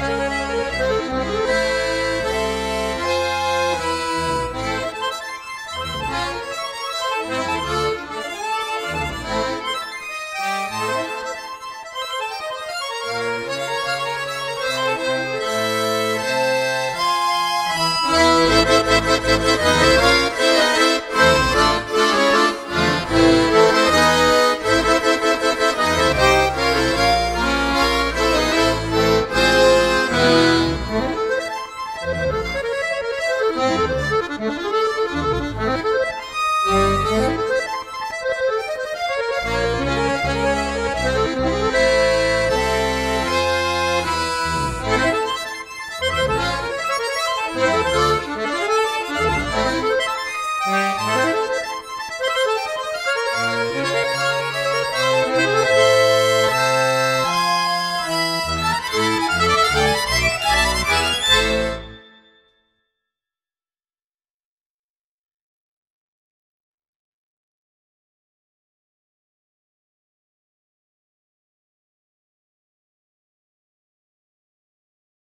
Música